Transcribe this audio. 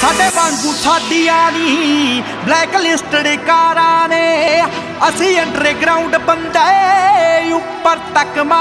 ਸਾਡੇ ਵਾਂਗੂ ਸਾਡੀਆਂ ਨਹੀਂ ਬਲੈਕ ਲਿਸਟਡ ਕਾਰਾਂ ਨੇ। ਅਸੀਂ ਅੰਡਰਗਰਾਉਂਡ ਬੰਦੇ। ਉੱਪਰ ਤੱਕ ਮਾ